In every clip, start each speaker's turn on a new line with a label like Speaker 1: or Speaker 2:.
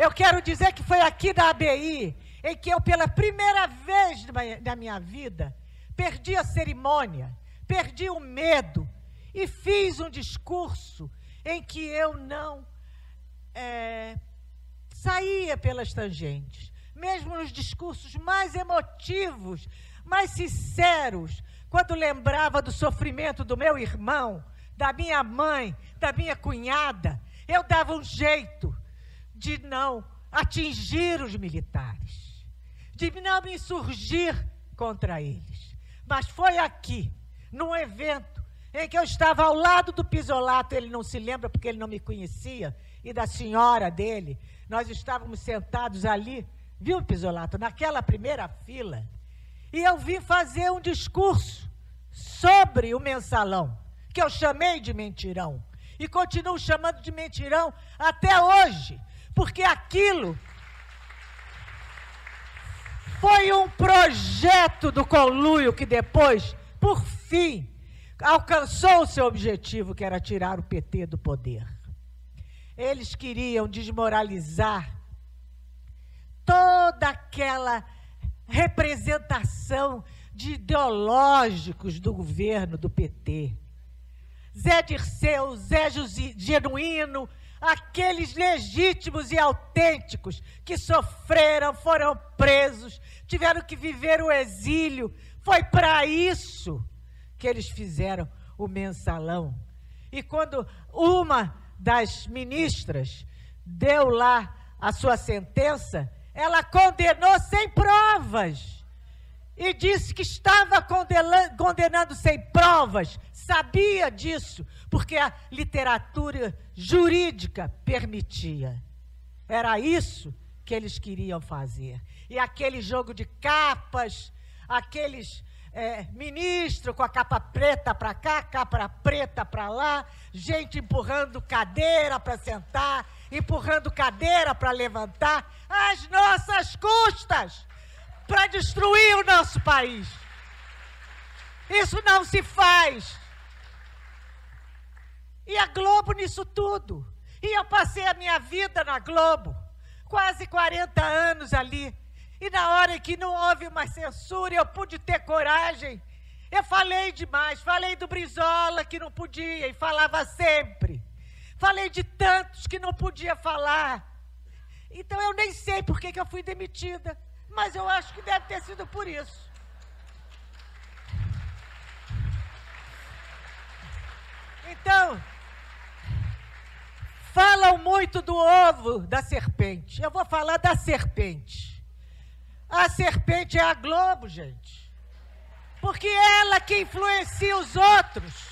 Speaker 1: Eu quero dizer que foi aqui na ABI em que eu, pela primeira vez na minha vida, perdi a cerimônia, perdi o medo e fiz um discurso em que eu não é, saía pelas tangentes. Mesmo nos discursos mais emotivos, mais sinceros, quando lembrava do sofrimento do meu irmão, da minha mãe, da minha cunhada, eu dava um jeito de não atingir os militares, de não insurgir contra eles. Mas foi aqui, num evento, em que eu estava ao lado do Pisolato, ele não se lembra porque ele não me conhecia, e da senhora dele. Nós estávamos sentados ali, viu, Pisolato, naquela primeira fila. E eu vim fazer um discurso sobre o mensalão, que eu chamei de mentirão. E continuo chamando de mentirão até hoje, porque aquilo foi um projeto do conluio que depois, por fim, alcançou o seu objetivo, que era tirar o PT do poder. Eles queriam desmoralizar toda aquela representação de ideológicos do governo do PT. Zé Dirceu, Zé Genuíno, aqueles legítimos e autênticos que sofreram, foram presos, tiveram que viver o exílio. Foi para isso que eles fizeram o mensalão. E quando uma das ministras deu lá a sua sentença, ela condenou sem provas. E disse que estava condenando sem provas, sabia disso, porque a literatura jurídica permitia. Era isso que eles queriam fazer. E aquele jogo de capas, aqueles é, ministro com a capa preta para cá, capa preta para lá, gente empurrando cadeira para sentar, empurrando cadeira para levantar, às nossas custas, para destruir o nosso país. Isso não se faz. E a Globo nisso tudo. E eu passei a minha vida na Globo, quase 40 anos ali. E na hora que não houve uma censura, eu pude ter coragem. Eu falei demais, falei do Brizola que não podia e falava sempre. Falei de tantos que não podia falar. Então eu nem sei por que, que eu fui demitida, mas eu acho que deve ter sido por isso. Então, falam muito do ovo da serpente. Eu vou falar da serpente. A serpente é a Globo, gente. Porque ela que influencia os outros.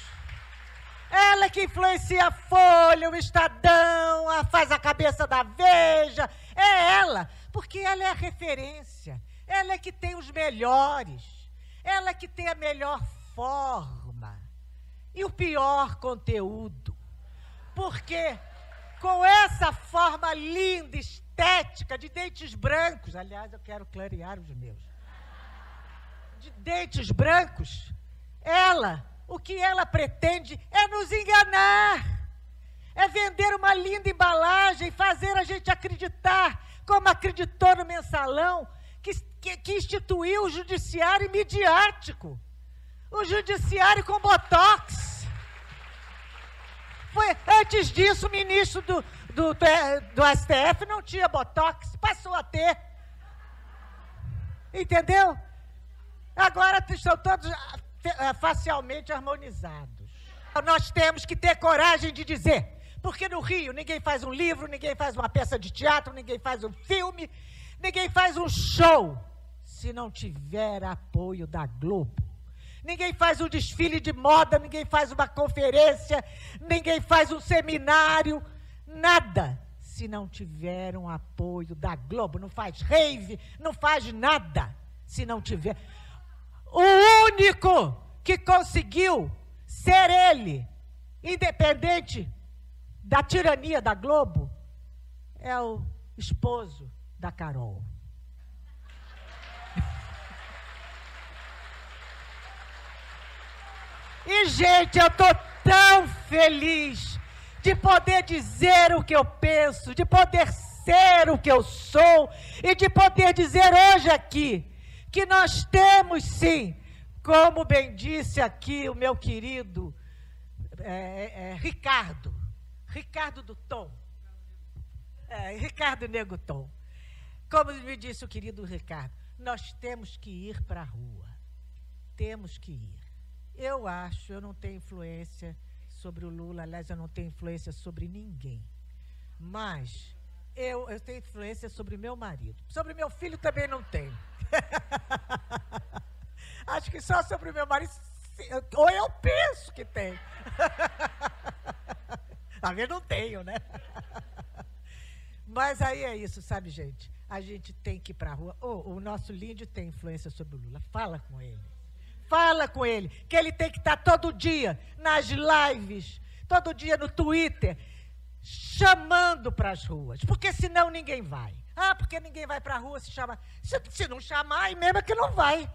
Speaker 1: Ela que influencia a Folha, o Estadão, a, faz a cabeça da Veja. É ela, porque ela é a referência. Ela é que tem os melhores. Ela é que tem a melhor forma. E o pior conteúdo. Porque com essa forma linda, estética, de dentes brancos. Aliás, eu quero clarear os meus. De dentes brancos, ela, o que ela pretende é nos enganar. É vender uma linda embalagem, fazer a gente acreditar, como acreditou no mensalão, que, que, que instituiu o judiciário midiático. O judiciário com botox. Foi, antes disso, o ministro do, do, do STF não tinha botox, passou a ter. Entendeu? Agora estão todos facialmente harmonizados. Nós temos que ter coragem de dizer, porque no Rio ninguém faz um livro, ninguém faz uma peça de teatro, ninguém faz um filme, ninguém faz um show se não tiver apoio da Globo. Ninguém faz um desfile de moda, ninguém faz uma conferência, ninguém faz um seminário nada se não tiver um apoio da Globo. Não faz rave, não faz nada se não tiver. O único que conseguiu ser ele, independente da tirania da Globo, é o esposo da Carol. E, gente, eu estou tão feliz de poder dizer o que eu penso, de poder ser o que eu sou e de poder dizer hoje aqui que nós temos sim, como bem disse aqui o meu querido é, é, é Ricardo, Ricardo do Tom, é, Ricardo Nego Tom, como me disse o querido Ricardo, nós temos que ir para a rua, temos que ir. Eu acho, eu não tenho influência sobre o Lula, aliás, eu não tenho influência sobre ninguém. Mas eu, eu tenho influência sobre meu marido. Sobre meu filho também não tenho. Acho que só sobre meu marido, ou eu penso que tem. A ver, não tenho, né? Mas aí é isso, sabe, gente? A gente tem que ir para a rua. Oh, o nosso Líndio tem influência sobre o Lula. Fala com ele. Fala com ele, que ele tem que estar todo dia nas lives, todo dia no Twitter, chamando para as ruas, porque senão ninguém vai. Ah, porque ninguém vai para a rua se chamar. Se, se não chamar, aí mesmo é que não vai.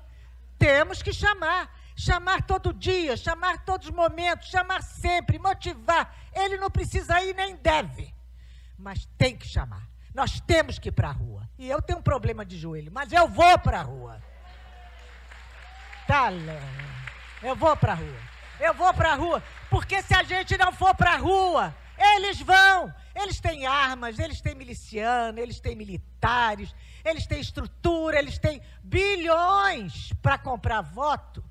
Speaker 1: Temos que chamar. Chamar todo dia, chamar todos os momentos, chamar sempre, motivar. Ele não precisa ir nem deve, mas tem que chamar. Nós temos que ir para a rua. E eu tenho um problema de joelho, mas eu vou para a rua. Tá, Eu vou para a rua. Eu vou para a rua. Porque se a gente não for para a rua, eles vão. Eles têm armas, eles têm miliciano, eles têm militares, eles têm estrutura, eles têm bilhões para comprar voto.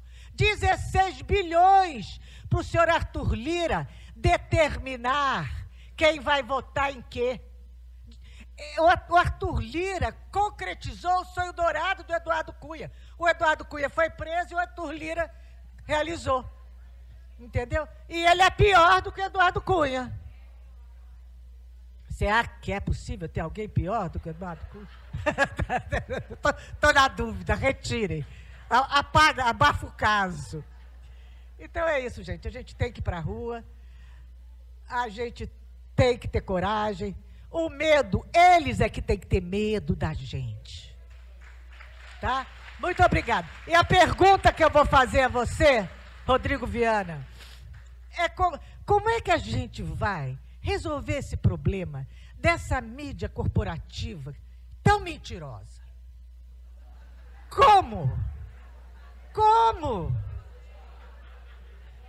Speaker 1: 16 bilhões para o senhor Arthur Lira determinar quem vai votar em quê. O Arthur Lira concretizou o sonho dourado do Eduardo Cunha. O Eduardo Cunha foi preso e o Arthur Lira realizou. Entendeu? E ele é pior do que o Eduardo Cunha. Será que é possível ter alguém pior do que o Eduardo Cunha? Estou na dúvida, retirem. Apaga, abafa o caso. Então é isso, gente. A gente tem que ir para a rua, a gente tem que ter coragem. O medo, eles é que tem que ter medo da gente. Tá? Muito obrigado. E a pergunta que eu vou fazer a você, Rodrigo Viana, é como, como é que a gente vai resolver esse problema dessa mídia corporativa tão mentirosa? Como? Como?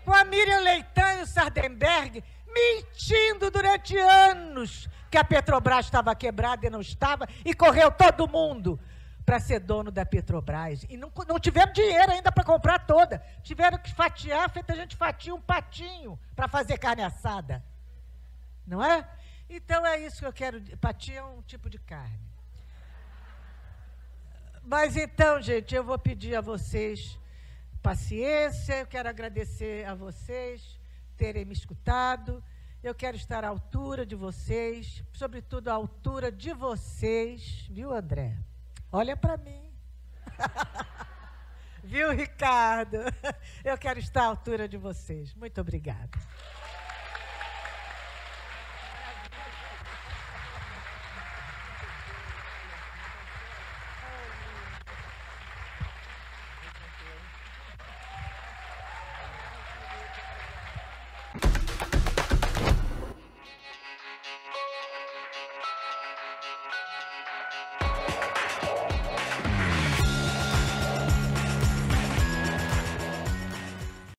Speaker 1: Com a Miriam Leitão e o Sardenberg mentindo durante anos que a Petrobras estava quebrada e não estava, e correu todo mundo para ser dono da Petrobras. E não, não dinheiro ainda para comprar toda. Tiveram que fatiar, feita a gente fatia um patinho para fazer carne assada. Não é? Então é isso que eu quero. Patinho é um tipo de carne. Mas então, gente, eu vou pedir a vocês paciência, eu quero agradecer a vocês terem me escutado. Eu quero estar à altura de vocês, sobretudo à altura de vocês, viu, André? Olha para mim. Viu, Ricardo? Eu quero estar à altura de vocês. Muito obrigada.